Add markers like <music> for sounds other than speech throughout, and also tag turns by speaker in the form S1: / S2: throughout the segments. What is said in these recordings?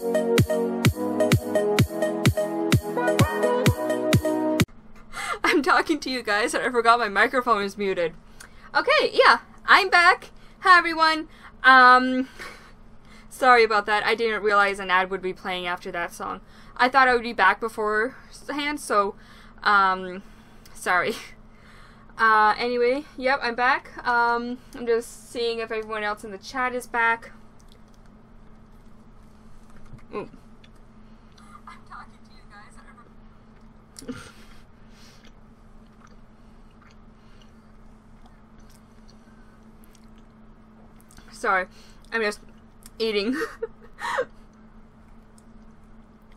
S1: <laughs> I'm talking to you guys and I forgot my microphone is muted. Okay, yeah, I'm back. Hi everyone. Um <laughs> sorry about that. I didn't realize an ad would be playing after that song. I thought I would be back beforehand, so um sorry. <laughs> Uh anyway, yep, I'm back. Um I'm just seeing if everyone else in the chat is back. I'm talking to you guys I for- Sorry, I'm just eating. <laughs>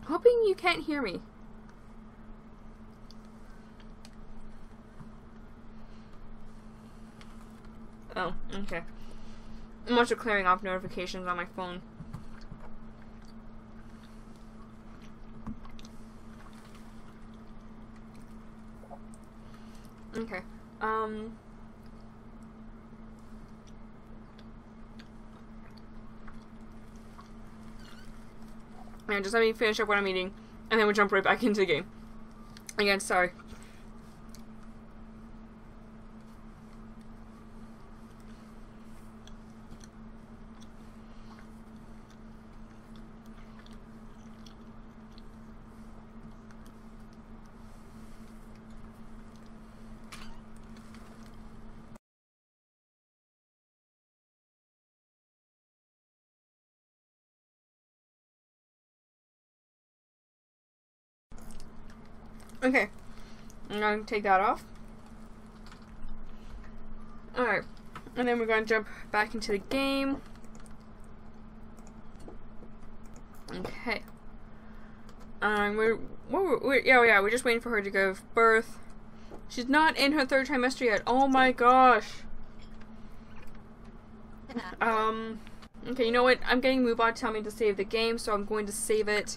S1: Hoping you can't hear me. Oh, okay. I'm also clearing off notifications on my phone. Okay. Um. And just let me finish up what I'm eating, and then we'll jump right back into the game. Again, sorry. Okay. I'm going to take that off. Alright. And then we're going to jump back into the game. Okay. Um, we're, we're, we're, yeah, yeah, we're just waiting for her to give birth. She's not in her third trimester yet. Oh my gosh. Um, okay, you know what? I'm getting Moobot to tell me to save the game, so I'm going to save it.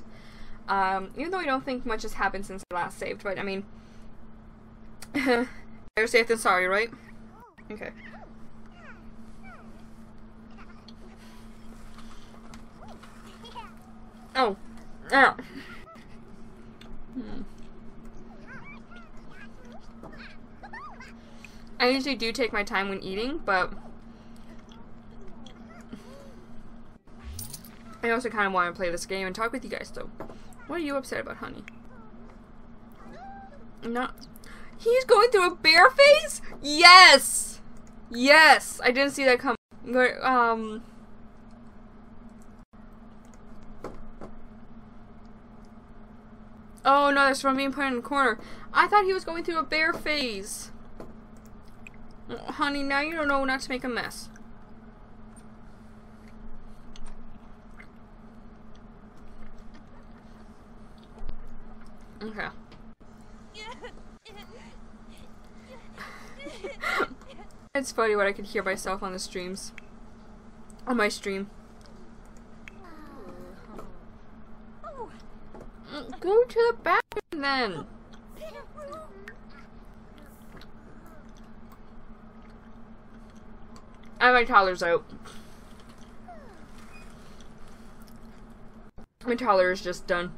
S1: Um, even though I don't think much has happened since I last saved, but I mean, <laughs> better safe than sorry, right? Okay. Oh. Ow. Hmm. I usually do take my time when eating, but I also kind of want to play this game and talk with you guys, though. What are you upset about, honey? Not. He's going through a bear phase? Yes! Yes! I didn't see that coming. Um. Oh no, that's from being put in the corner. I thought he was going through a bear phase. Honey, now you don't know not to make a mess. Okay. it's funny what I could hear myself on the streams. On my stream. Go to the bathroom then. And my toddler's out. My toddler is just done.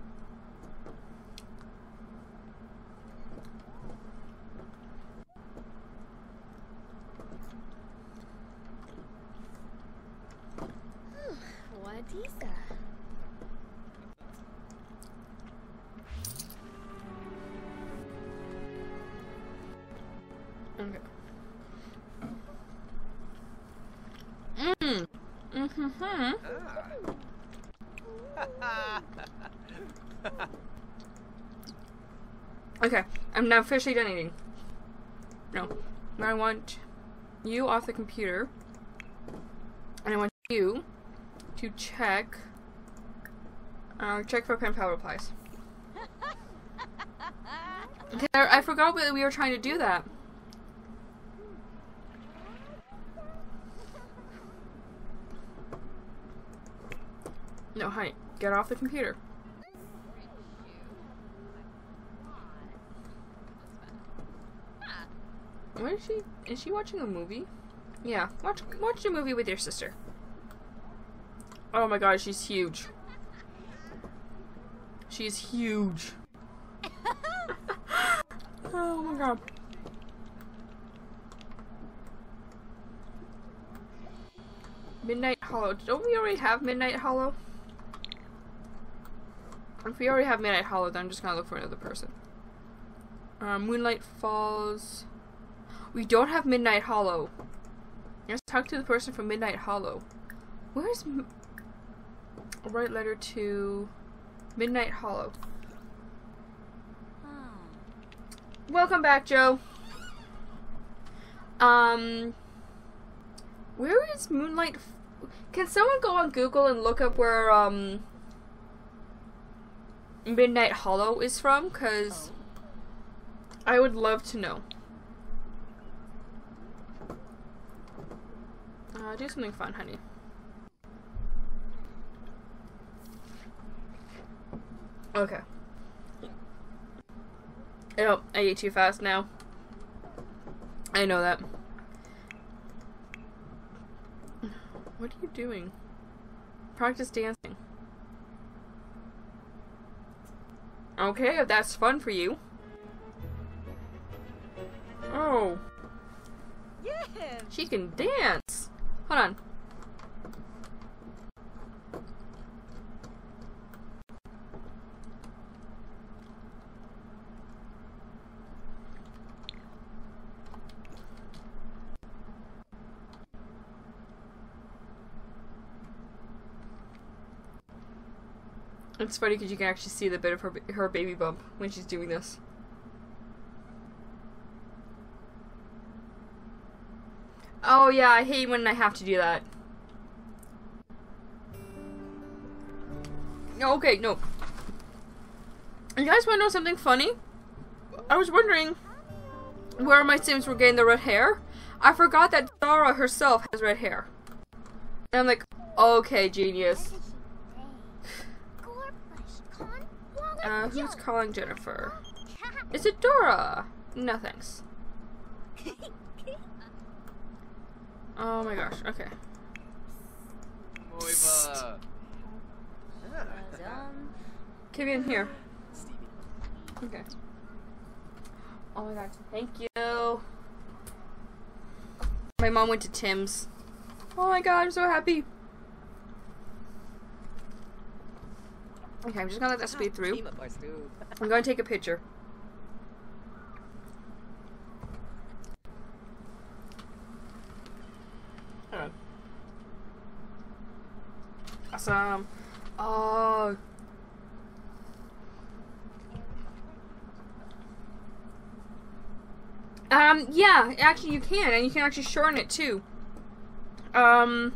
S1: I'm now officially done eating. No. I want you off the computer. And I want you to check uh, check for pen pal replies. Okay, I forgot we were trying to do that. No, honey, get off the computer. What is she? Is she watching a movie? Yeah, watch watch a movie with your sister. Oh my god, she's huge. She's huge. <laughs> oh my god. Midnight Hollow. Don't we already have Midnight Hollow? If we already have Midnight Hollow, then I'm just gonna look for another person. Uh, Moonlight Falls. We don't have Midnight Hollow. Let's talk to the person from Midnight Hollow. Where's... M I'll write letter to Midnight Hollow. Welcome back, Joe. Um... Where is Moonlight... F Can someone go on Google and look up where, um... Midnight Hollow is from? Because... I would love to know. Uh, do something fun, honey. Okay. Oh, I ate too fast now. I know that. What are you doing? Practice dancing. Okay, if that's fun for you. Oh.
S2: Yeah.
S1: She can dance. Hold on. It's funny because you can actually see the bit of her her baby bump when she's doing this. Oh yeah, I hate when I have to do that. No, okay, no. You guys want to know something funny? I was wondering where my Sims were getting the red hair. I forgot that Dara herself has red hair. And I'm like, okay, genius. Uh, who's calling Jennifer? Is it Dora? No thanks. <laughs> Oh my gosh, okay.
S3: Moiva.
S1: Come in here. Okay. Oh my god, thank you. My mom went to Tim's. Oh my god, I'm so happy. Okay, I'm just gonna let that speed through. I'm gonna take a picture. Hold on. Awesome. Oh. Um, yeah, actually you can, and you can actually shorten it too. Um,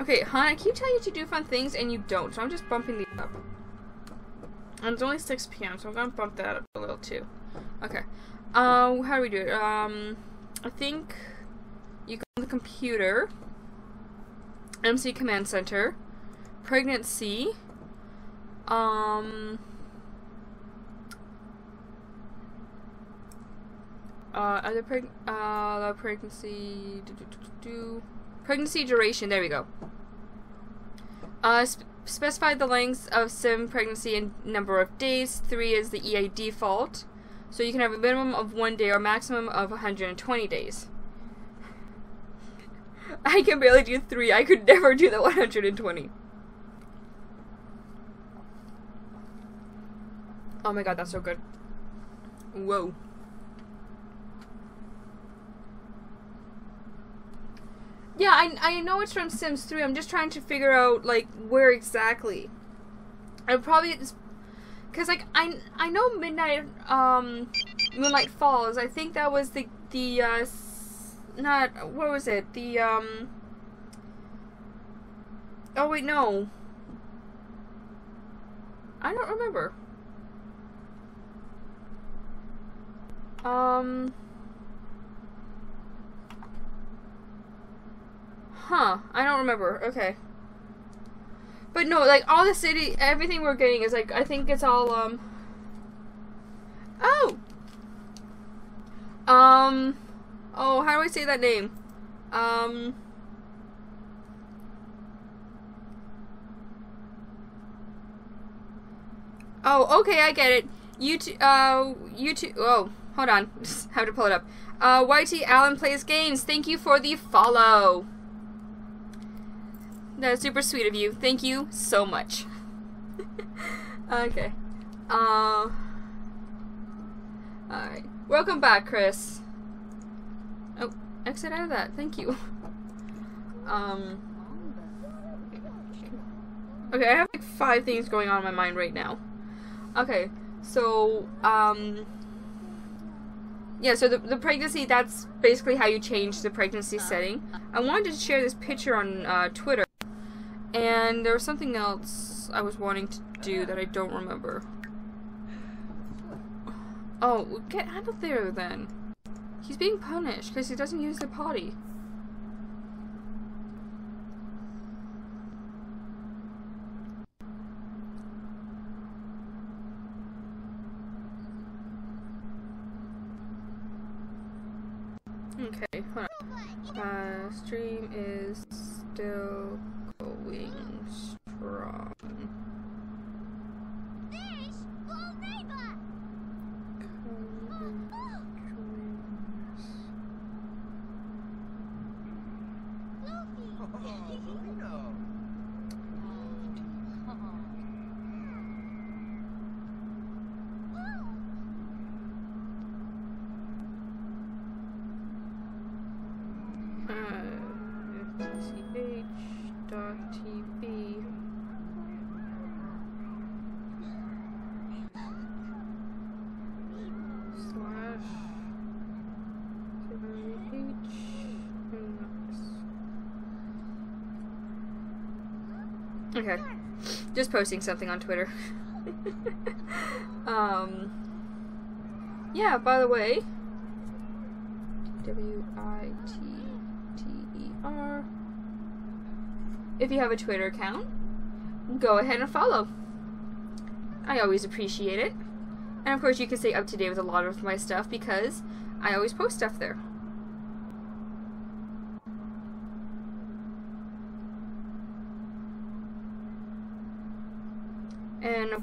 S1: okay, hon, I keep telling you to do fun things, and you don't, so I'm just bumping these up. And it's only 6 p.m., so I'm gonna bump that up a little too. Okay. Um, how do we do it? Um, I think you go on the computer, MC Command Center, pregnancy, um, uh, other preg uh, pregnancy, do, do, do, pregnancy duration, there we go. Uh, sp specify the lengths of sim pregnancy and number of days. Three is the EA default. So you can have a minimum of one day or maximum of 120 days. <laughs> I can barely do three. I could never do the 120. Oh my god, that's so good. Whoa. Yeah, I, I know it's from Sims 3. I'm just trying to figure out, like, where exactly. I probably because like I I know Midnight um Moonlight Falls. I think that was the the uh not what was it? The um Oh wait, no. I don't remember. Um Huh, I don't remember. Okay. But no, like all the city, everything we're getting is like I think it's all um. Oh. Um. Oh, how do I say that name? Um. Oh, okay, I get it. You two, uh, you two, oh, hold on. Just have to pull it up. Uh, YT Allen Plays Games, thank you for the follow. That's super sweet of you. Thank you so much. <laughs> okay. Uh, alright. Welcome back, Chris. Oh, exit out of that. Thank you. <laughs> Um, okay, I have like five things going on in my mind right now. Okay, so, um, yeah, so the, the pregnancy, that's basically how you change the pregnancy setting. I wanted to share this picture on uh, Twitter, and there was something else I was wanting to do that I don't remember. Oh, get out of there then. He's being punished because he doesn't use the potty. Okay, hold Uh, stream is still going strong. Come join us. Uh, ch.tv. Slash Okay. Just posting something on Twitter. um Yeah, by the way. W I T T E R. If you have a Twitter account, go ahead and follow. I always appreciate it. And of course, you can stay up to date with a lot of my stuff because I always post stuff there.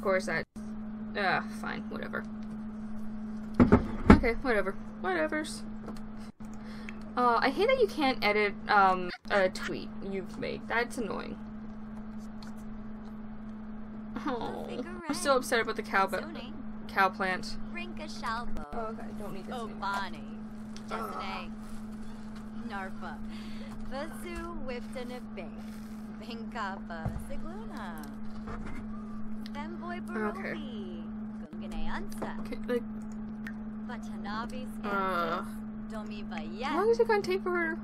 S1: Course, that. Uh, fine, whatever. Okay, whatever. Whatevers. Uh, I hate that you can't edit, um, a tweet you've made. That's annoying. Oh, I'm still upset about the cow, but cow plant.
S2: Rinka Shalbo.
S1: Oh, okay, don't need this
S2: Oh,
S1: anymore.
S2: Bonnie.
S1: Ah.
S2: Narfa. Vasu Wiftanabe. Vinkapa Sigluna. Femboy
S1: Okay.
S2: Barobi. Gungane Ansa.
S1: Okay, like, uh. How long is it gonna take for her?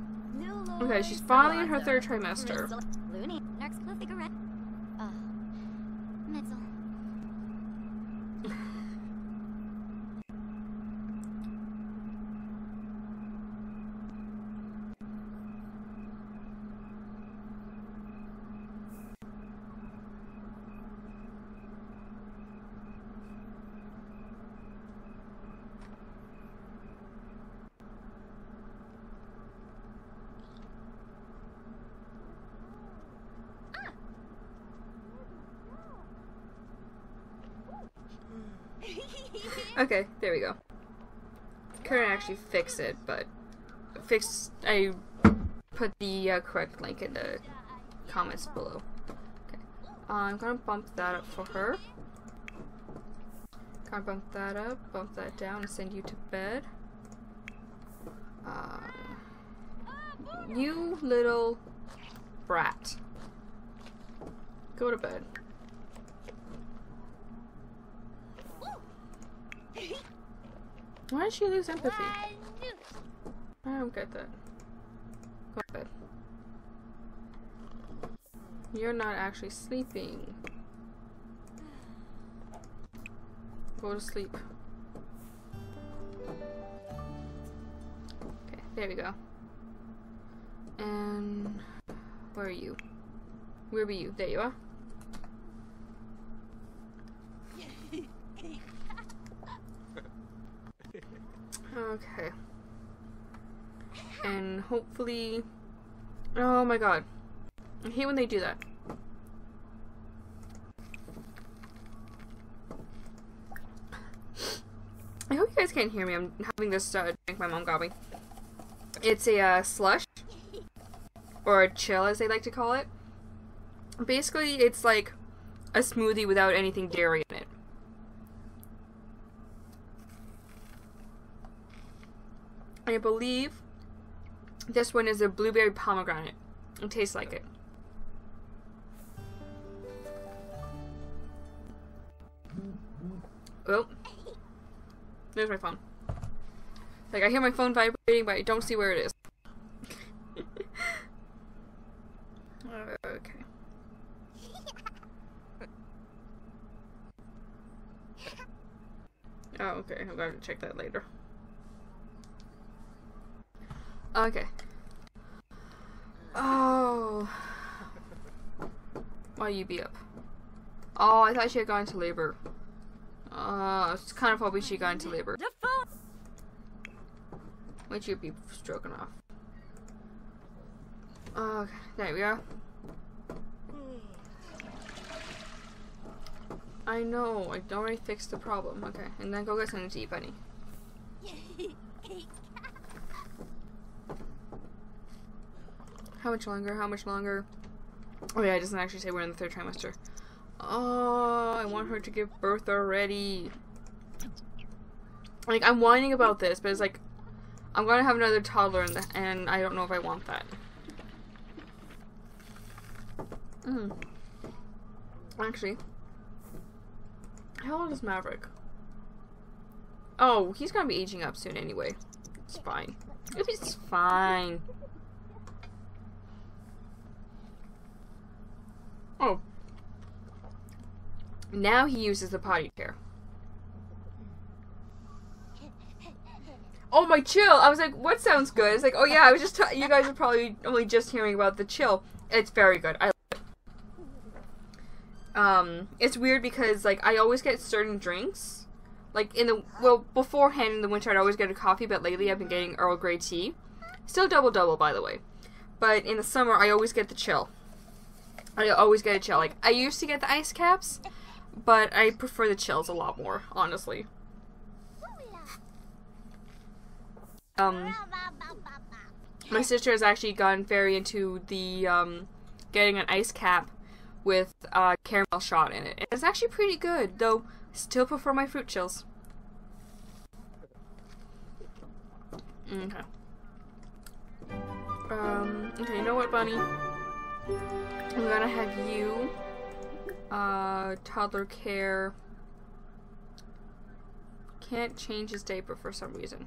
S1: Okay, she's finally in her third trimester.
S2: Looney. Narks Cliffigaret. Oh. Mitzel.
S1: Okay, there we go. Couldn't actually fix it, but fix. I put the uh, correct link in the comments below. Okay, uh, I'm gonna bump that up for her. Gonna bump that up, bump that down, and send you to bed. Uh, you little brat. Go to bed. Why did she lose empathy? I don't get that. Go to bed. You're not actually sleeping. Go to sleep. Okay, there we go. And where are you? Where were you? There you are. Okay. And hopefully. Oh my god. I hate when they do that. I hope you guys can't hear me. I'm having this uh, drink my mom got me. It's a uh, slush, or a chill as they like to call it. Basically, it's like a smoothie without anything dairy in it. I believe this one is a blueberry pomegranate. It tastes like it. Oh. There's my phone. Like, I hear my phone vibrating, but I don't see where it is. <laughs> okay. Oh, okay. I'm going to check that later. Okay. Oh. Why you be up? Oh, I thought she had gone to labor. Uh, it's kind of hoping she got into labor. Which you'd be stroking off. Okay, there we are. I know, I don't already fixed the problem. Okay, and then go get something to eat, bunny. <laughs> How much longer? How much longer? Oh yeah, it doesn't actually say we're in the third trimester. Oh, I want her to give birth already. Like, I'm whining about this, but it's like, I'm gonna have another toddler, the, and I don't know if I want that. Mm. Actually, how old is Maverick? Oh, he's gonna be aging up soon anyway. It's fine. It's fine. Oh. Now he uses the potty chair. Oh my chill! I was like, what sounds good? It's like, oh yeah, I was just you guys are probably only just hearing about the chill. It's very good. I. Um, it's weird because like I always get certain drinks. Like in the well beforehand in the winter I'd always get a coffee, but lately I've been getting Earl Grey tea. Still double double by the way. But in the summer I always get the chill. I always get a chill. Like I used to get the ice caps, but I prefer the chills a lot more, honestly. Um, my sister has actually gone very into the um, getting an ice cap with uh, caramel shot in it. It's actually pretty good, though. Still prefer my fruit chills. Okay. Um. Okay. You know what, Bunny? I'm gonna have you uh, toddler care. Can't change his diaper for some reason.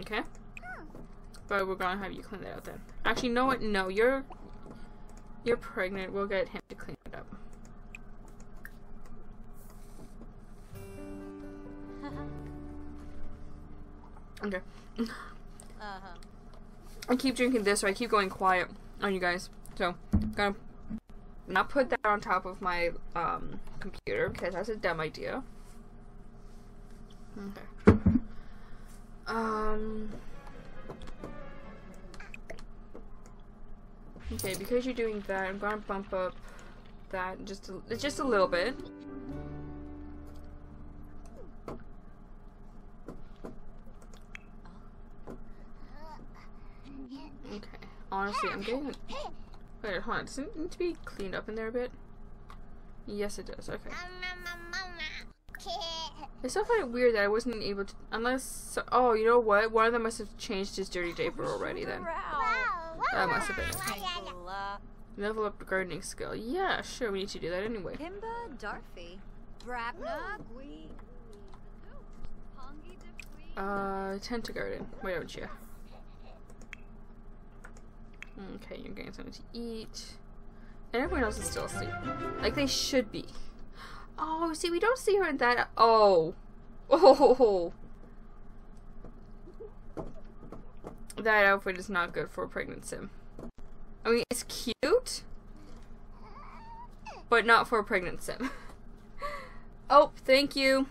S1: Okay? But we're gonna have you clean that out then. Actually, no, what? No, you're you're pregnant. We'll get him to clean it up. <laughs> Okay.
S2: Uh-huh.
S1: I keep drinking this, so I keep going quiet on you guys. So, gonna not put that on top of my um, computer because that's a dumb idea. Okay. Um. Okay, because you're doing that, I'm gonna bump up that just a, just a little bit. Okay. Honestly, I'm getting. Wait, hold on. Does it need to be cleaned up in there a bit? Yes, it does. Okay. I still find it weird that I wasn't able to. Unless. Oh, you know what? One of them must have changed his dirty diaper already then. That must have been. Level up gardening skill. Yeah, sure, we need to do that anyway.
S2: Pimba Darfy.
S1: Uh, tend to garden. Why don't you? Okay, you're getting something to eat. And everyone else is still asleep. Like they should be. Oh, see, we don't see her in that. Oh. Oh. <laughs> That outfit is not good for a pregnant sim. I mean, it's cute, but not for a pregnant sim. <laughs> oh, thank you.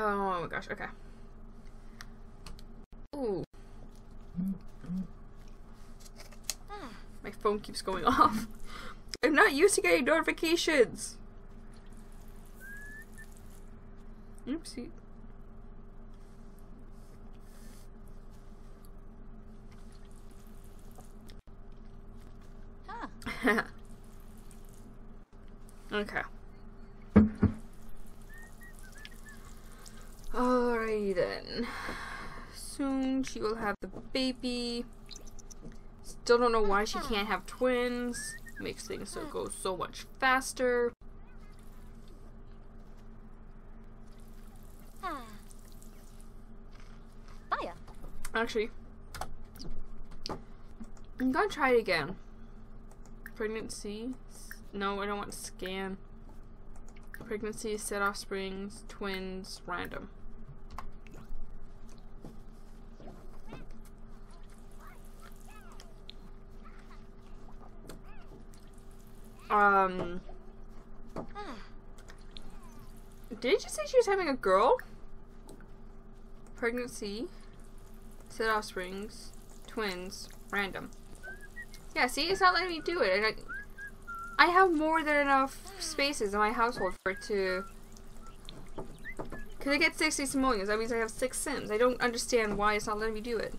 S1: Oh my gosh, okay. Ooh. Hmm, my phone keeps going <laughs> off. I'm not used to getting notifications. Oopsie.
S2: Huh. <laughs>
S1: okay. Alrighty then. Soon she will have the baby. Still don't know why she can't have twins. Makes things so go so much faster. Actually, I'm gonna try it again. Pregnancy? No, I don't want scan. Pregnancy, set offsprings, twins, random. Um, did you say she was having a girl? Pregnancy, set off offsprings, twins, random. Yeah, see, it's not letting me do it. I, I have more than enough spaces in my household for it to. Because I get 60 simoleons, that means I have six sims. I don't understand why it's not letting me do it.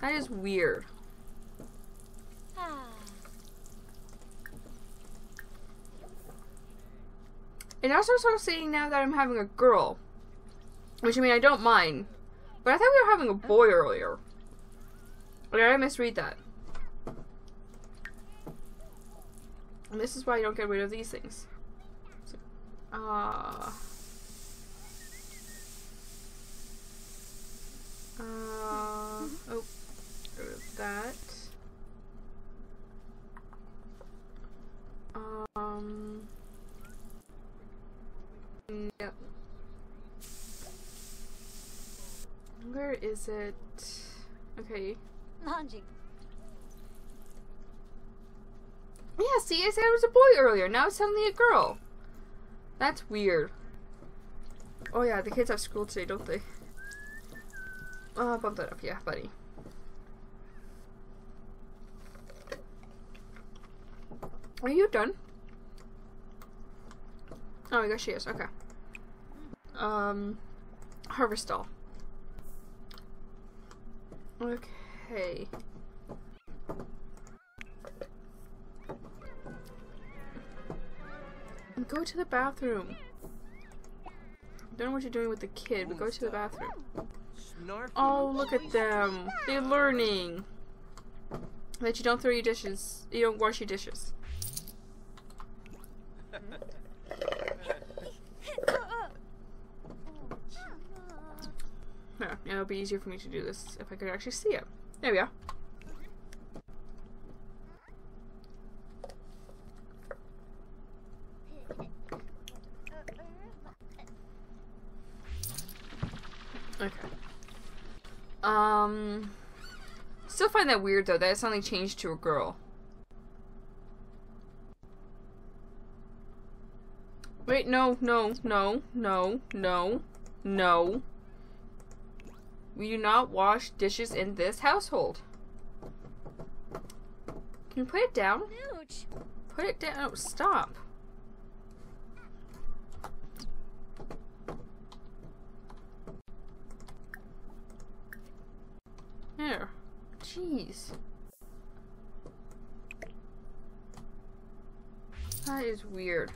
S1: That is weird.
S2: Ah.
S1: It also starts saying now that I'm having a girl. Which I mean, I don't mind. But I thought we were having a boy earlier. Or did I misread that? And this is why I don't get rid of these things. So, uh, uh, oh, that. Um, yep. Where is it? Okay.
S2: Manji.
S1: Yeah, see, I said it was a boy earlier. Now it's suddenly a girl. That's weird. Oh yeah, the kids have school today, don't they? Oh, bump that up, yeah, buddy. Are you done? Oh, I guess she is. Okay. Um, harvest doll. Okay. Go to the bathroom. Don't know what you're doing with the kid, but go to the bathroom. Oh, look at them. They're learning. That you don't throw your dishes. You don't wash your dishes. Yeah, it'll be easier for me to do this if I could actually see it. There we are. Okay. Um. Still find that weird though that it suddenly changed to a girl. Wait, no, no, no, no, no, no. We do not wash dishes in this household. Can you put it down?
S2: Ouch.
S1: Put it down. Oh, stop. There. Jeez. That is weird.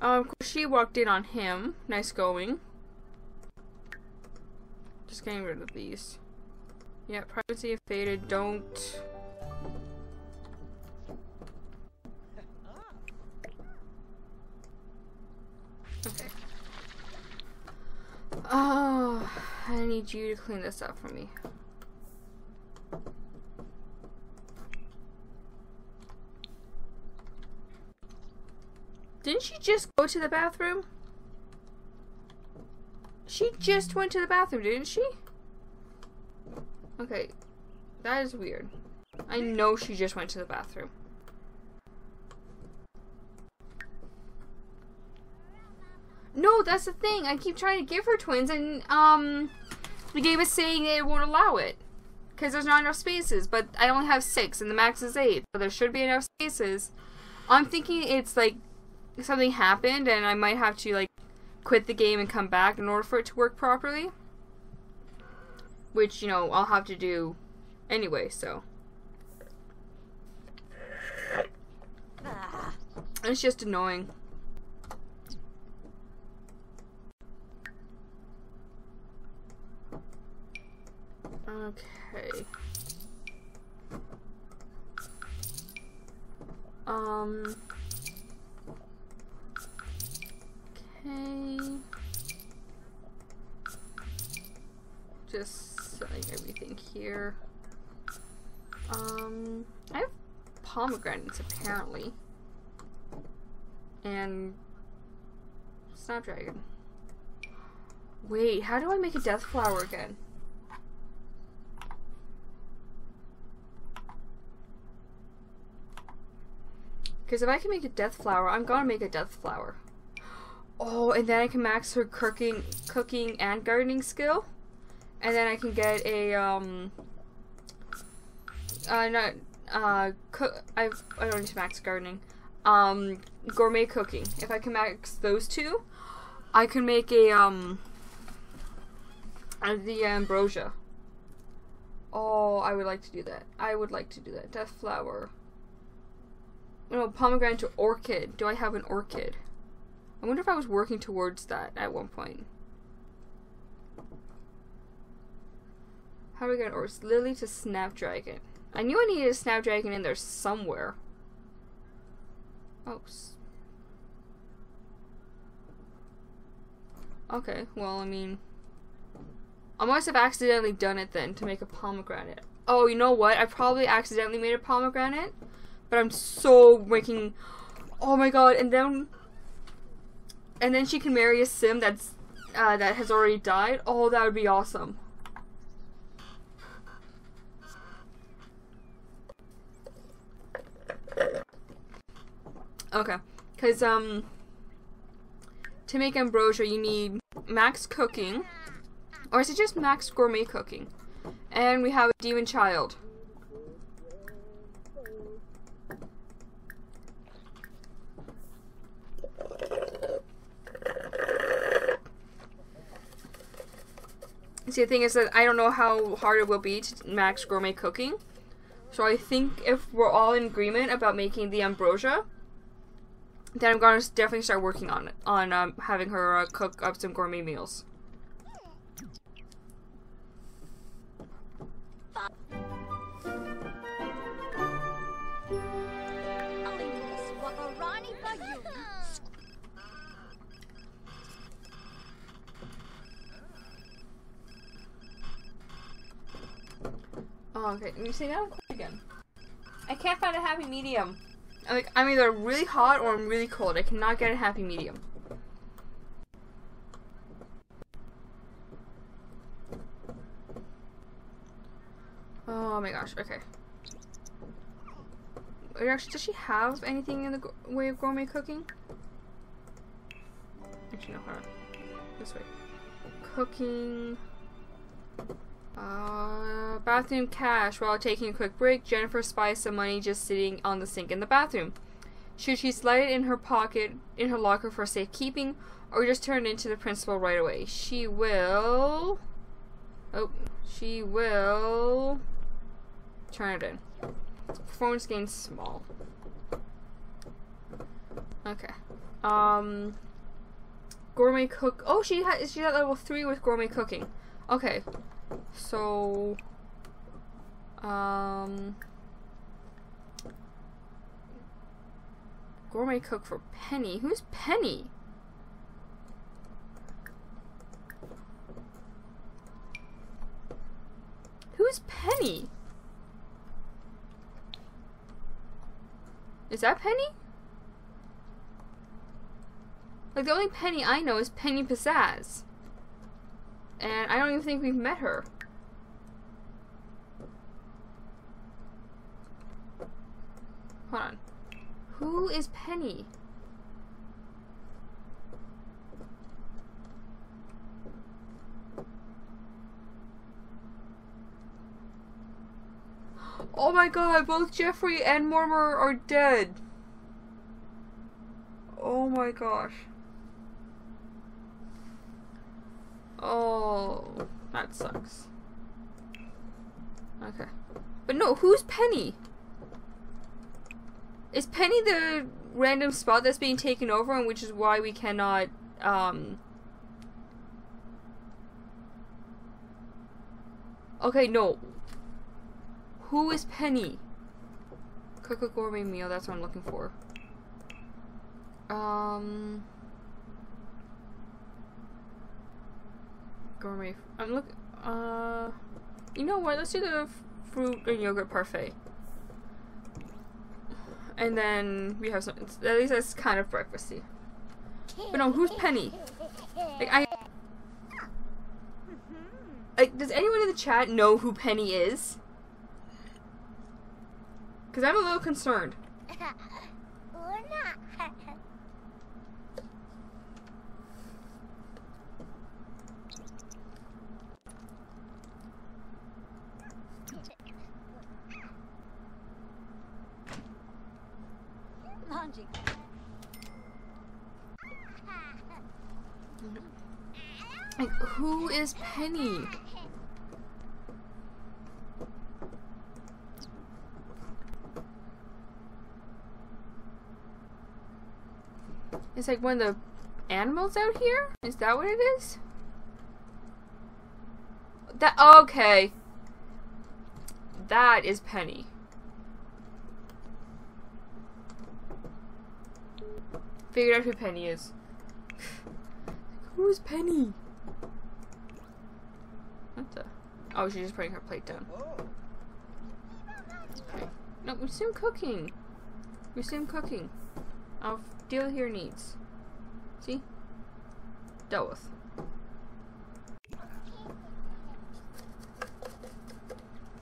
S1: Um, she walked in on him. Nice going. Just getting rid of these. Yeah, privacy if faded. Don't. Okay. Oh, I need you to clean this up for me. Didn't she just go to the bathroom? She just went to the bathroom, didn't she? Okay, that is weird. I know she just went to the bathroom. No, that's the thing. I keep trying to give her twins, and um, the game is saying it won't allow it because there's not enough spaces. But I only have six, and the max is eight, so there should be enough spaces. I'm thinking it's like something happened, and I might have to like quit the game and come back in order for it to work properly. Which you know I'll have to do anyway. So it's just annoying. Okay. Um. Okay. Just setting everything here. Um, I have pomegranates apparently. And Snapdragon. Wait, how do I make a death flower again? Because if I can make a death flower, I'm gonna make a death flower. Oh, and then I can max her cooking, cooking and gardening skill, and then I can get a um. Uh, not uh. I I don't need to max gardening. Um, gourmet cooking. If I can max those two, I can make a um. uh, The ambrosia. Oh, I would like to do that. I would like to do that. Death flower. No, pomegranate to orchid. Do I have an orchid? I wonder if I was working towards that at one point. How get an orchid? Lily to snapdragon. I knew I needed a snapdragon in there somewhere. Oh. Okay, well, I mean. I must have accidentally done it then to make a pomegranate. Oh, you know what? I probably accidentally made a pomegranate, but I'm so making. Oh my god! And then, and then she can marry a sim that's uh, that has already died. Oh, that would be awesome. Okay, because um, to make ambrosia, you need max cooking, or is it just max gourmet cooking? And we have a demon child. See, the thing is that I don't know how hard it will be to max gourmet cooking. So I think if we're all in agreement about making the ambrosia, then I'm gonna definitely start working on it, on um, having her uh, cook up some gourmet meals. Oh, okay. You I'm cold again. I can't find a happy medium. I'm like I'm either really hot or I'm really cold. I cannot get a happy medium. Oh my gosh. Okay. Actually, does she have anything in the way of gourmet cooking? Actually, no. Hold on. This way. Cooking. Uh, bathroom cash. While taking a quick break, Jennifer spies some money just sitting on the sink in the bathroom. Should she slide it in her pocket, in her locker for safekeeping, or just turn it into the principal right away? She will. Oh, she will. Turn it in. Performance gain small. Okay. Um. Gourmet cook. Oh, she has. She's at level three with gourmet cooking. Okay. So, um, gourmet cook for Penny. Who's Penny? Who's Penny? Is that Penny? Like the only Penny I know is Penny Pizzazz. And I don't even think we've met her. Hold on. Who is Penny? Oh my god, both Jeffrey and Mortimer are dead. Oh my gosh. Oh, that sucks. Okay. But no, who's Penny? Is Penny the random spot that's being taken over and which is why we cannot um Okay, no. Who is Penny? Cook a gourmet meal, that's what I'm looking for. Um gourmet I'm look uh you know what, let's do the fruit and yogurt parfait. And then we have some at least that's kind of breakfasty. But no, who's Penny? Like I like does anyone in the chat know who Penny is? Cuz I'm a little concerned. <laughs>
S2: Laundry. <laughs>
S1: Like who is Penny? It's like one of the animals out here? Is that what it is? That okay. That is Penny. Figured out who Penny is. <sighs> Who is Penny? What the? Oh, she's just putting her plate down. Okay. No, resume cooking. Resume cooking. I'll deal with your needs. See? Dealt with.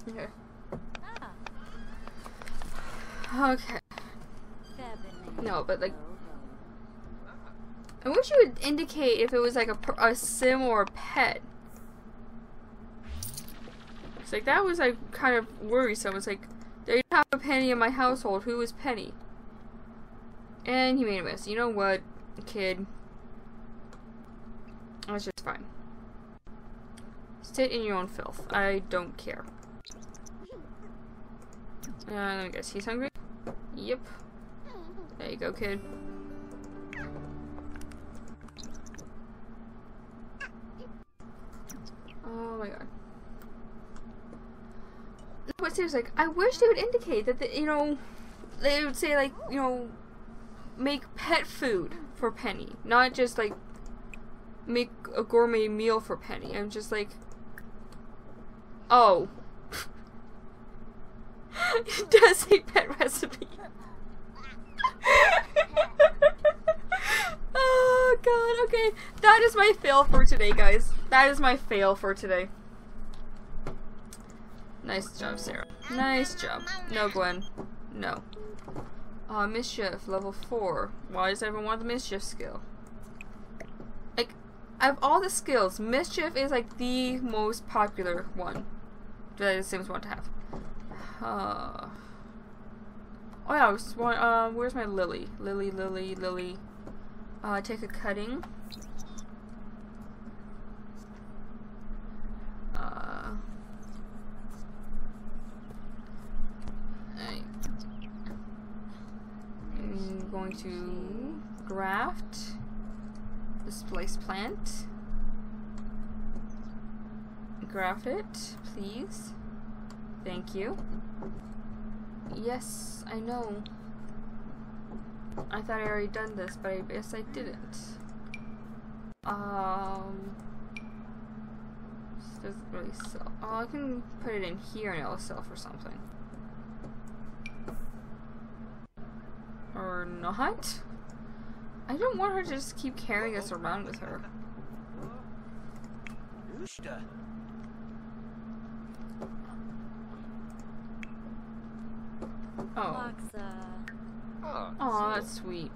S1: Okay.
S2: Ah,
S1: Okay. No, but like, I wish you would indicate if it was like a, a sim or a pet. It's like that was like kind of worrisome. It's like they have a penny in my household. Who is Penny? And he made a mess. You know what, kid? That's just fine. Sit in your own filth. I don't care. Uh, let me guess. He's hungry. Yep. There you go, kid. But like, I wish they would indicate that, the, you know, they would say, like, you know, make pet food for Penny, not just, like, make a gourmet meal for Penny. I'm just like, oh. it <laughs> does say pet recipe. <laughs> oh god, okay. That is my fail for today, guys. That is my fail for today. Nice job, Sarah. Nice job. No, Gwen. No. Uh, mischief, level 4. Why does everyone want the mischief skill? Like, out of all the skills, mischief is like the most popular one that the Sims want to have. Uh, oh yeah, I was, wa- uh, where's my Lily? Lily, Lily, Lily. Uh, take a cutting. Uh, I- I'm going to graft this place plant. It, please. Thank you. Yes, I know. I thought I already done this, but I guess I didn't. Um, this doesn't really sell. Oh, I can put it in here and it'll sell for something. Or not? I don't want her to just keep carrying us around with her. Oh.
S2: Laksa.
S3: Oh,
S1: Aw, that's sweet.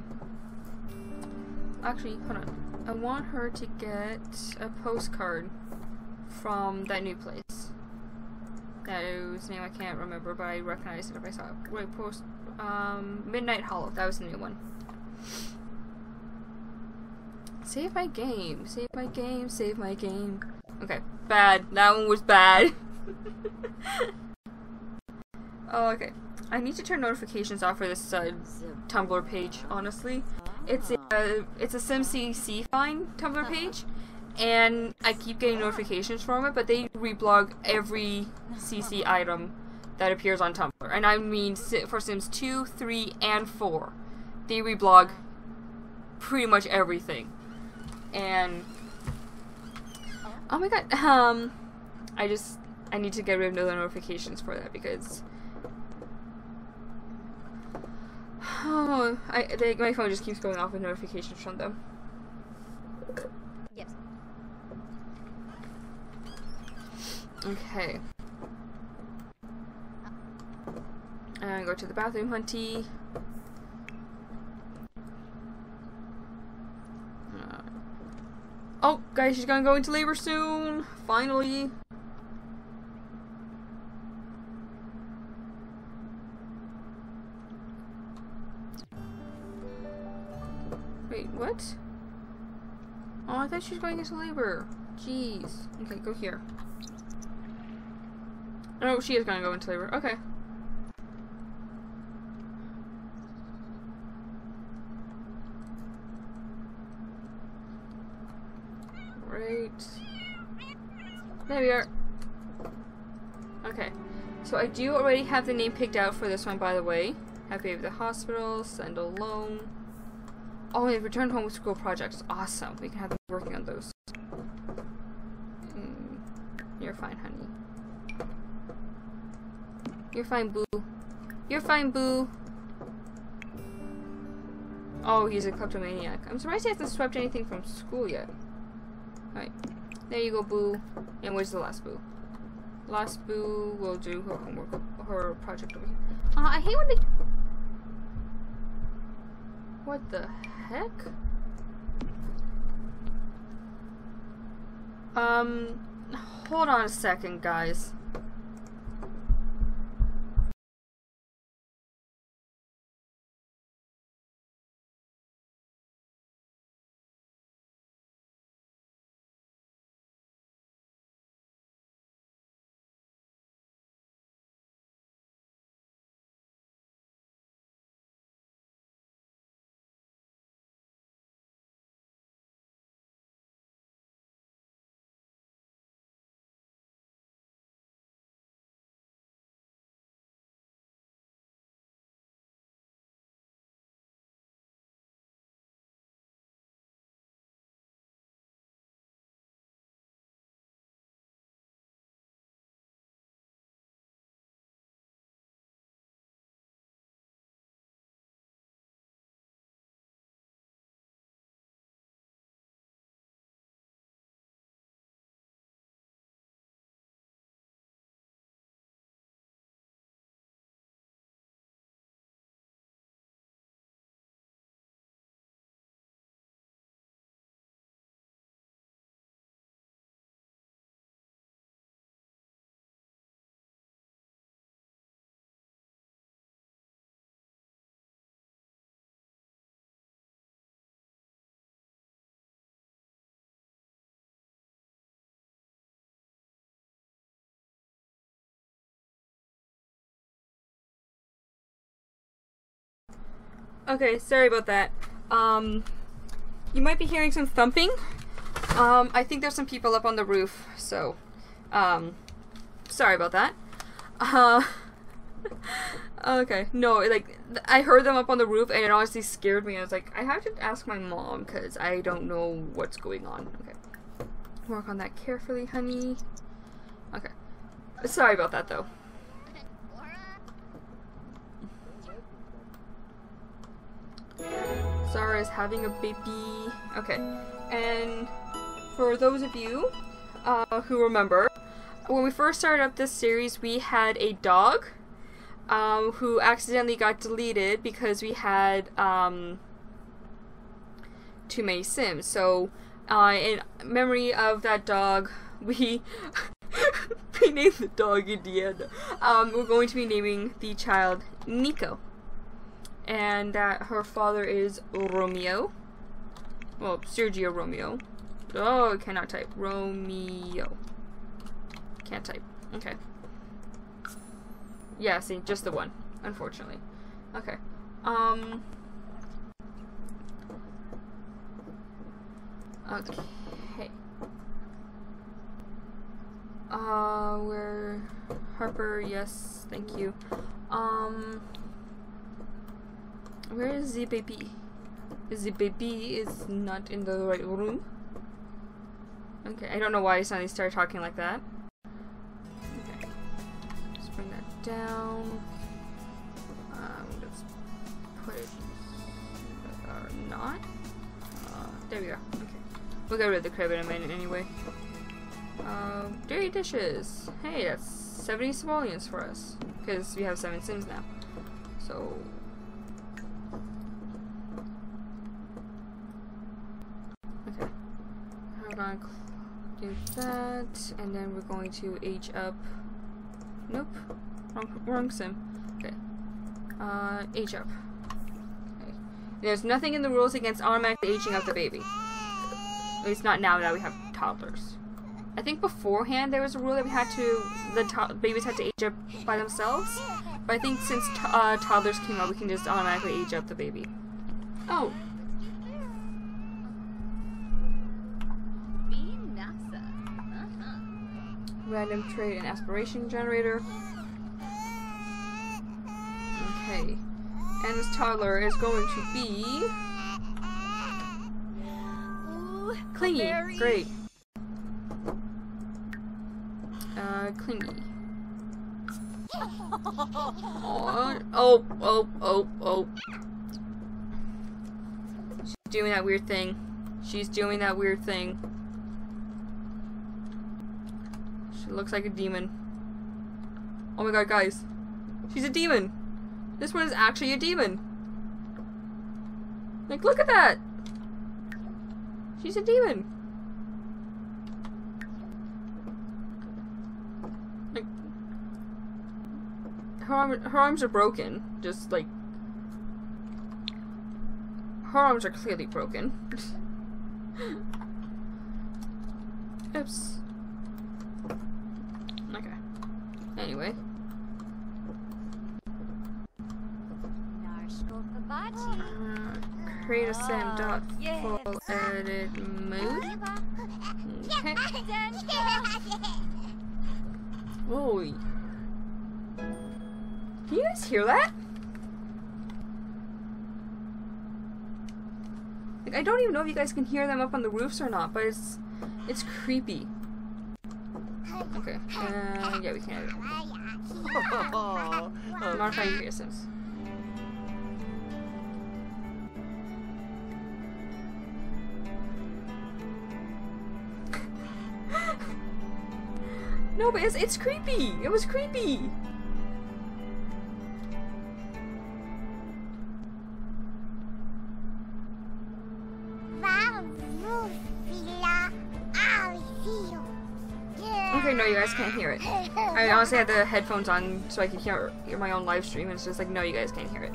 S1: Actually, hold on. I want her to get a postcard from that new place. That whose name I can't remember, but I recognize it if I saw it. Right post. Um, Midnight Hollow. That was the new one. Save my game. Save my game. Save my game. Okay, bad. That one was bad. <laughs> oh, okay. I need to turn notifications off for this uh, Tumblr page. Honestly, it's a it's a SimCC fine Tumblr page, and I keep getting notifications from it. But they reblog every CC item that appears on Tumblr, and I mean for Sims two, three, and four. They reblog pretty much everything, and oh my god, <laughs> um, I just I need to get rid of the notifications for that because. Oh, <sighs> I, they, my phone just keeps going off with notifications from them.
S2: Yes.
S1: Okay. And go to the bathroom, hunty. Uh, Oh, guys, she's gonna go into labor soon. Finally. What? Oh, I thought she was going into labor. Jeez. Okay, go here. Oh, she is gonna go into labor. Okay. Right. There we are. Okay. So I do already have the name picked out for this one, by the way. Baby at the hospital, send Oh, they returned home with school projects. Awesome. We can have them working on those. Mm, you're fine, honey. You're fine, boo. You're fine, boo. Oh, he's a kleptomaniac. I'm surprised he hasn't swept anything from school yet. Alright. There you go, boo. And where's the last boo? Last boo will do her homework, her project over here. Uh, I hate when they... What the heck? Um, hold on a second, guys. Okay, sorry about that. Um, you might be hearing some thumping. Um, I think there's some people up on the roof, so, um, sorry about that. Uh, <laughs> okay, no, like, I heard them up on the roof and it honestly scared me. I was like, I have to ask my mom because I don't know what's going on. Okay. Work on that carefully, honey. Okay. Sorry about that, though. Zara is having a baby. Okay. And for those of you uh, who remember, when we first started up this series, we had a dog um, who accidentally got deleted because we had um, too many Sims. So, uh, in memory of that dog, <laughs> we <laughs> we named the dog Indiana. Um, we're going to be naming the child Nico. And that her father is Romeo. Well, Sergio Romeo. Oh, I cannot type. Romeo. Can't type. Okay. Yeah, see, just the one, unfortunately. Okay. Um. Okay. Uh, where Harper? Yes, thank you. Um, where is the baby? The baby is not in the right room. Okay, I don't know why I suddenly started talking like that. Okay, let's bring that down. Um, let's put it or not. Uh, there we go. Okay, we'll get rid of the crib in a minute anyway. Uh, dirty dishes. Hey, that's 70 simoleons for us. Because we have 7 sims now. So... Okay. We're gonna do that, and then we're going to age up... Nope. Wrong, wrong sim. Okay. Uh, age up. Okay. There's nothing in the rules against automatically aging up the baby. At least not now that we have toddlers. I think beforehand there was a rule that we had to the babies had to age up by themselves, but I think since uh, toddlers came out, we can just automatically age up the baby. Oh, random trait and aspiration generator. Okay, and this toddler is going to be
S2: Ooh,
S1: clingy.
S2: very-
S1: Great. Uh, clingy. Oh, oh, oh, oh, oh. She's doing that weird thing. She's doing that weird thing. She looks like a demon. Oh my god, guys. She's a demon. This one is actually a demon. Like, look at that. She's a demon. Like, her, arm, her arms are broken. Just like. Her arms are clearly broken. <laughs> Oops. Okay. Anyway. Uh, create a sim dot full edit mode. Okay. Holy. Can you guys hear that? Like, I don't even know if you guys can hear them up on the roofs or not, but it's it's creepy. Okay. Uh, yeah, we can. edit. Modify your ear <laughs> no, but it's, it's creepy. It was creepy. Honestly had the headphones on so I could hear, hear my own live stream, and it's just like, no, you guys can't hear it.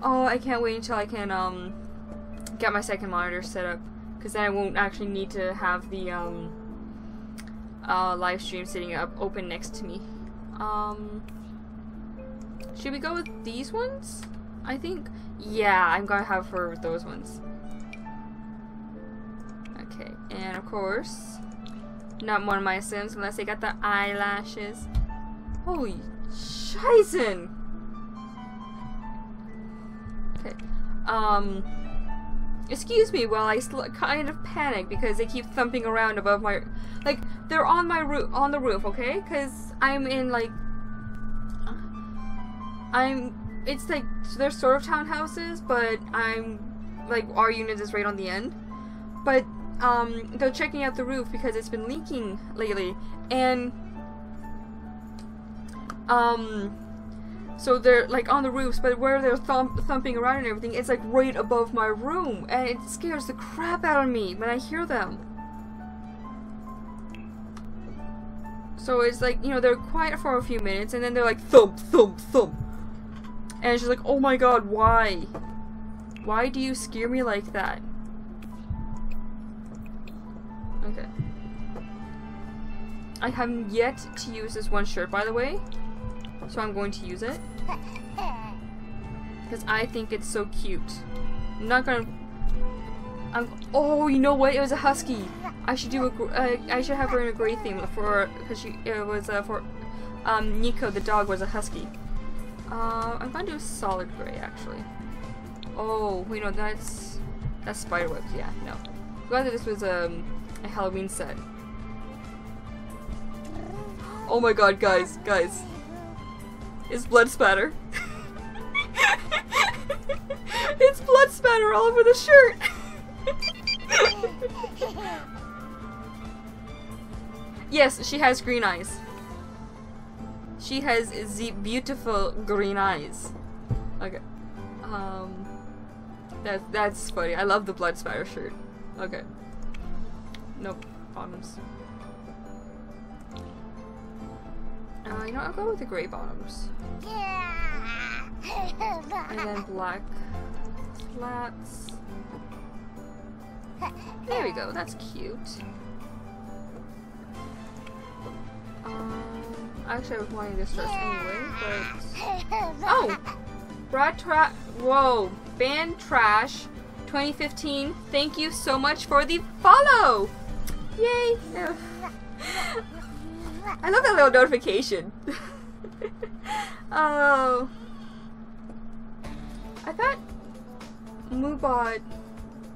S1: Oh, I can't wait until I can um get my second monitor set up, because then I won't actually need to have the um uh, live stream sitting up open next to me. Um, should we go with these ones? I think, yeah, I'm gonna have her with those ones. Okay, and of course, not one of my sims unless they got the eyelashes. Holy scheißen! Okay. Um. Excuse me while I kind of panic because they keep thumping around above my. Like, they're on my roof, on the roof, okay? Because I'm in, like. I'm. It's like. They're sort of townhouses, but I'm. Like, our unit is right on the end. But um, they're checking out the roof because it's been leaking lately, and um, so they're like on the roofs, but where they're thump- thumping around and everything, it's like right above my room, and it scares the crap out of me when I hear them. So it's like, you know, they're quiet for a few minutes and then they're like thump, thump, thump. And she's like, oh my god, why? Why do you scare me like that? Okay. I haven't yet to use this one shirt, by the way. So I'm going to use it. Because I think it's so cute. I'm not gonna... I'm, oh, you know what? It was a husky. I should do a. Uh, I should have her in a gray theme for because she it was uh, for um Nico the dog was a husky. Uh, I'm gonna do a solid gray actually. Oh, wait, no, that's that's spiderwebs. Yeah, no. Glad that this was um, a Halloween set. Oh my god, guys, guys. It's blood spatter. it's blood spatter all over the shirt. yes, she has green eyes. She has the beautiful green eyes. Okay. Um that that's funny. I love the blood spatter shirt. Okay. Nope. Bottoms. Uh, you know, I'll go with the gray bottoms. Yeah. and then black flats. There we go, that's cute. Um, actually, I was wanting this dress anyway, but. Oh! Brad Tra- Whoa! Band Trash 2015, thank you so much for the follow! Yay! <laughs> I love that little notification. <laughs> oh. I thought Moobot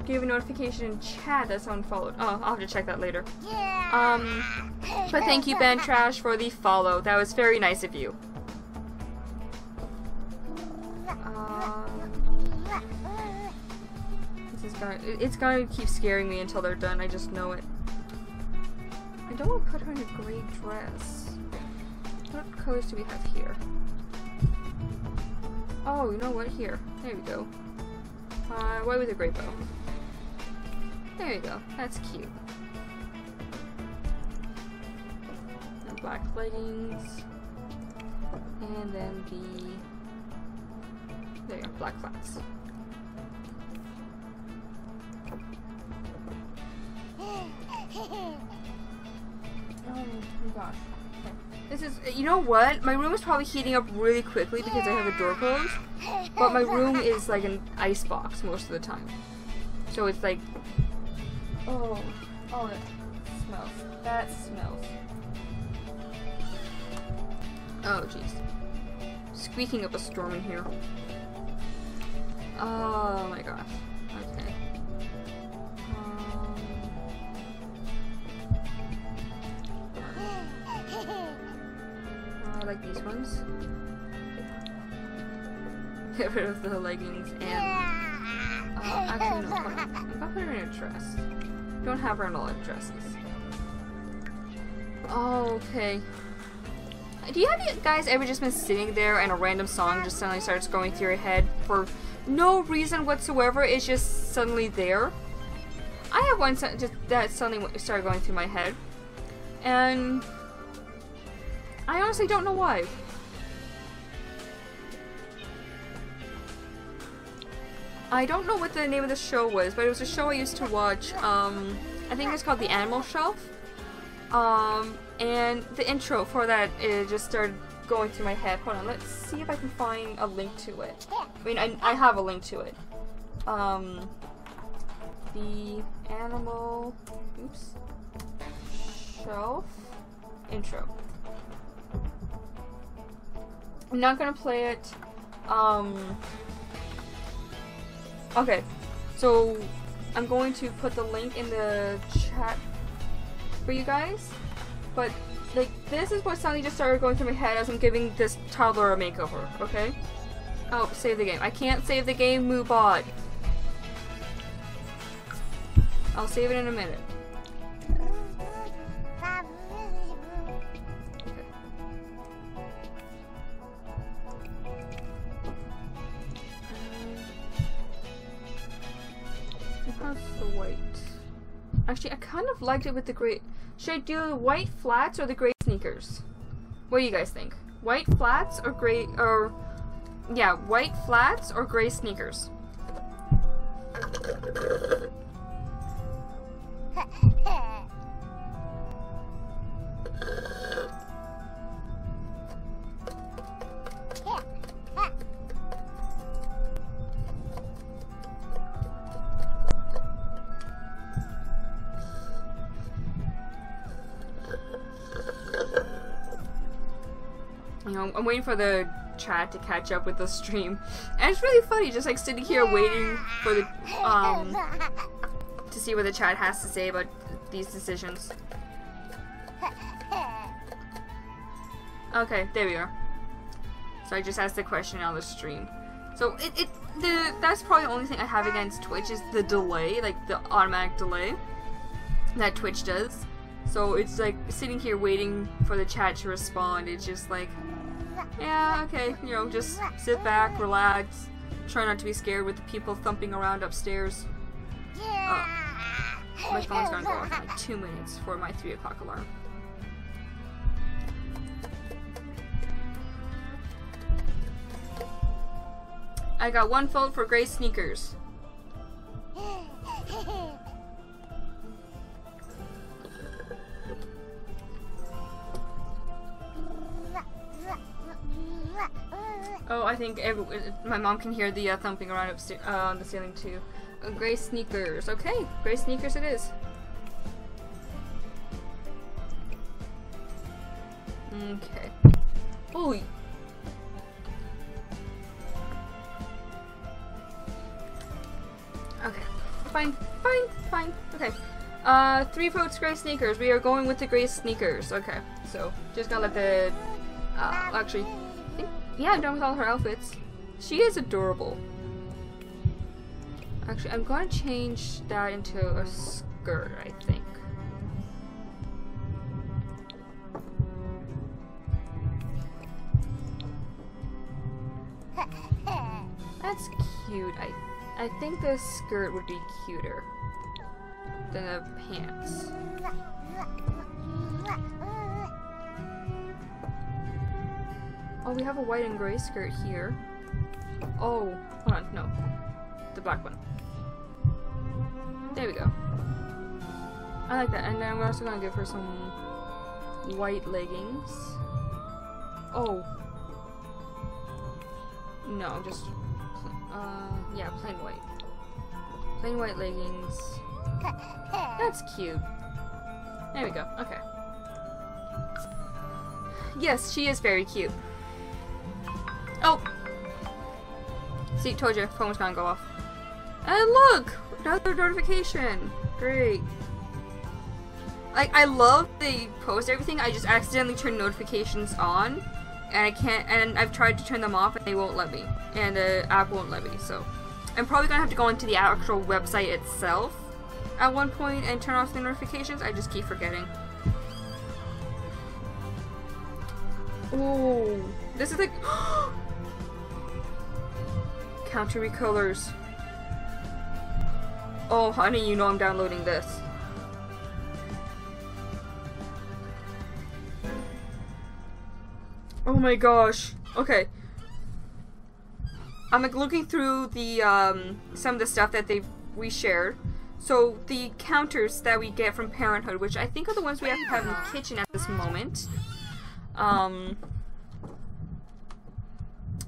S1: gave a notification in chat that someone followed. Oh, I'll have to check that later. Um, but thank you, Ben Trash, for the follow. That was very nice of you. Um, this is gonna, it's gonna keep scaring me until they're done. I just know it. I don't want to put her in a gray dress. What colors do we have here? Oh, you know what? Here. There we go. Uh, white with a gray bow. There you go. That's cute. And black leggings. And then the... There you go, black flats. <laughs> Oh my gosh. Okay. This is, you know what? My room is probably heating up really quickly because I have a door closed. But my room is like an ice box most of the time. So it's like, oh, oh, that smells. That smells. Oh, jeez. Squeaking up a storm in here. Oh my gosh. I like these ones. <laughs> Get rid of the leggings and. Uh, actually, no. I'm her in a dress. Don't have her in a lot of dresses. Okay. Do you have you guys ever just been sitting there and a random song just suddenly starts going through your head for no reason whatsoever? It's just suddenly there. I have one just that suddenly started going through my head, and I honestly don't know why. I don't know what the name of the show was, but it was a show I used to watch. Um, I think it's called The Animal Shelf. Um, and the intro for that it just started going through my head. Hold on, let's see if I can find a link to it. I mean, I, I have a link to it. Um, the Animal, oops, Shelf intro. I'm not gonna play it. Um, okay, so I'm going to put the link in the chat for you guys. But like this is what suddenly just started going through my head as I'm giving this toddler a makeover, okay? Oh, save the game. I can't save the game, Moobot. I'll save it in a minute. Actually, I kind of liked it with the gray. Should I do white flats or the gray sneakers? sneakers. What do you guys think? White flats or gray or yeah, white flats or gray sneakers? <laughs> I'm waiting for the chat to catch up with the stream. And it's really funny just like sitting here waiting for the um to see what the chat has to say about these decisions. Okay, there we are. So I just asked the question on the stream. So it, it the that's probably the only thing I have against Twitch is the delay, like the automatic delay that Twitch does. So it's like sitting here waiting for the chat to respond. It's just like, yeah, okay, you know, just sit back, relax, try not to be scared with the people thumping around upstairs. Uh, my phone's gonna go off in like two minutes for my three o'clock alarm. I got one vote for gray sneakers. <laughs> Oh, I think every, my mom can hear the uh, thumping around upstairs, uh, on the ceiling too. Uh, gray sneakers. Okay, gray sneakers it is. Okay. Oh. Okay. Fine. Fine. Fine. Okay. Uh, three votes gray sneakers. We are going with the gray sneakers. Okay. So, just gonna let the. Uh, actually, yeah, I'm done with all her outfits. She is adorable. Actually, I'm gonna change that into a skirt, I think. That's cute. I I think the skirt would be cuter than the pants. Oh, we have a white and gray skirt here. Oh, hold on, no. The black one. There we go. I like that. And then we're also gonna give her some white leggings. Oh. No, just uh yeah, plain white. Plain white leggings. That's cute. There we go. Okay. Yes, she is very cute. Oh! See, told you, phone was gonna go off. And look! Another notification! Great. Like, I love they post everything, I just accidentally turn notifications on, and I can't, and I've tried to turn them off and they won't let me. And the app won't let me, so. I'm probably gonna have to go into the actual website itself at one point and turn off the notifications, I just keep forgetting. Ooh, this is like <gasps> <gasps> counter colors. Oh, honey, you know I'm downloading this. Oh my gosh. Okay. I'm like looking through the um some of the stuff that they've we shared. So the counters that we get from Parenthood, which I think are the ones we have to have in the kitchen at this moment. Um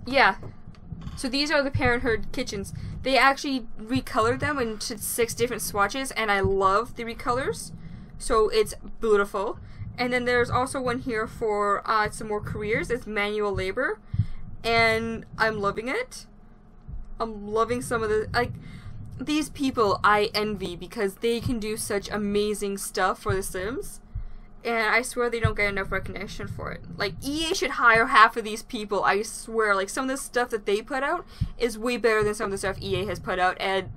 S1: Yeah. So these are the Parenthood kitchens. They actually recolored them into six different swatches and I love the recolors. So it's beautiful. And then there's also one here for uh, some more careers. It's manual labor, and I'm loving it. I'm loving some of the like these people I envy because they can do such amazing stuff for The Sims, and I swear they don't get enough recognition for it. Like EA should hire half of these people. I swear, like some of the stuff that they put out is way better than some of the stuff EA has put out, and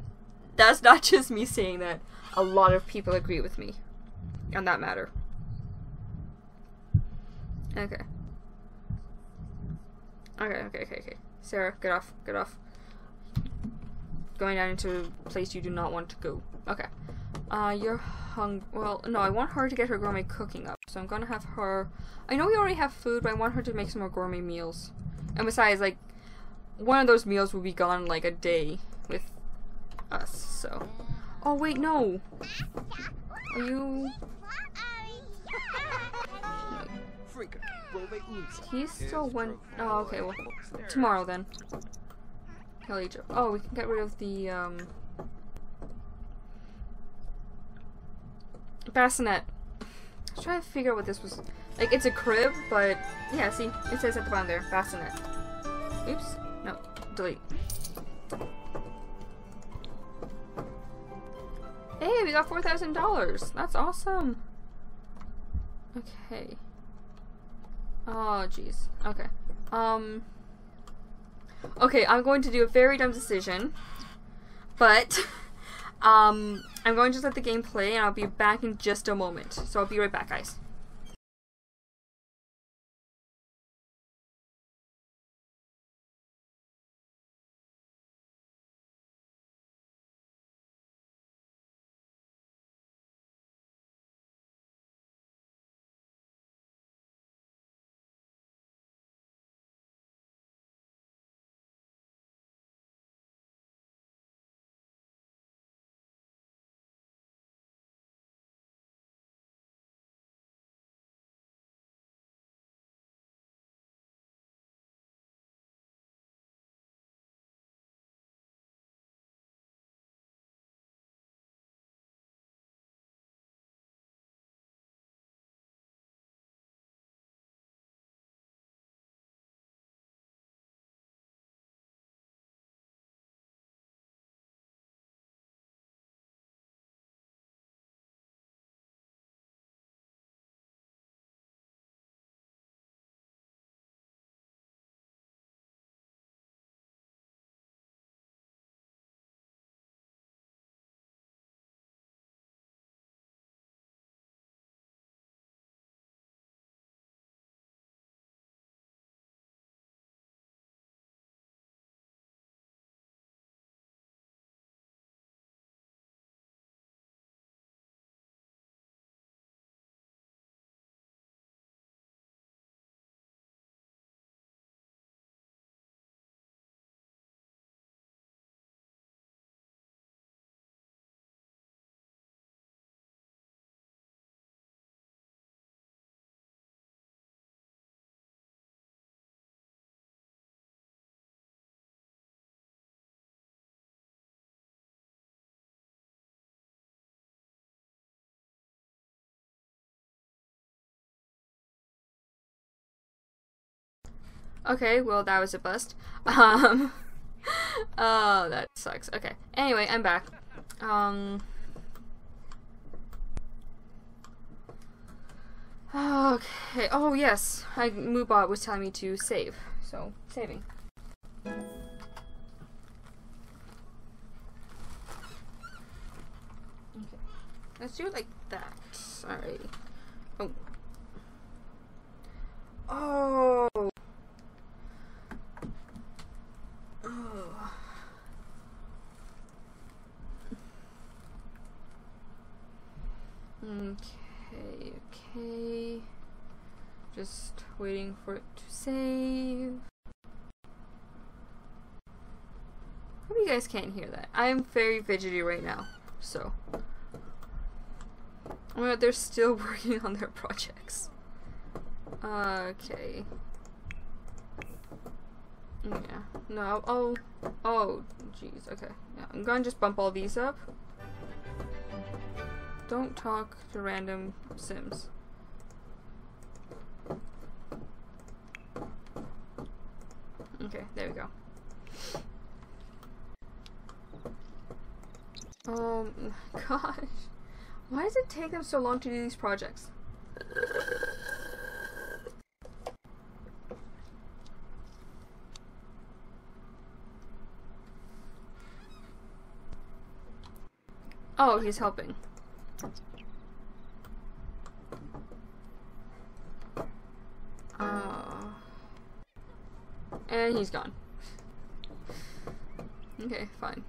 S1: that's <laughs> not just me saying that. A lot of people agree with me on that matter. Okay. Okay, okay, okay, okay. Sarah, get off, get off. Going down into a place you do not want to go. Okay. Uh, you're hung. Well, no, I want her to get her gourmet cooking up. So I'm gonna have her. I know we already have food, but I want her to make some more gourmet meals. And besides, like, one of those meals will be gone like a day with us. So. Oh wait, no. Are you? He's still one oh okay. Well, tomorrow then. He'll eat. Oh, we can get rid of the um. Bassinet. Was trying to figure out what this was. Like, it's a crib, but yeah, see, it says at the bottom there, bassinet. Oops. No, delete. Hey, we got four thousand dollars. That's awesome. Okay. Oh, jeez. Okay. Um. Okay, I'm going to do a very dumb decision, but <laughs> um, I'm going to let the game play, and I'll be back in just a moment. So I'll be right back, guys. Okay, well that was a bust. <laughs> Um Oh, that sucks. Okay. Anyway, I'm back. Um Okay. Oh yes. I Moobot was telling me to save. So, saving. Okay. Let's do it like that. Sorry. Oh. Oh. Oh. Okay, okay. Just waiting for it to save. Hope you guys can't hear that. I am very fidgety right now, so. Oh my god, they're still <laughs> working on their projects. Okay. Yeah. No. Oh. Oh. Jeez. Okay. Yeah. I'm gonna just bump all these up. Don't talk to random Sims. Okay. There we go. Oh um, <laughs> my gosh. Why does it take them so long to do these projects? Oh, he's helping. And he's gone. Okay, fine.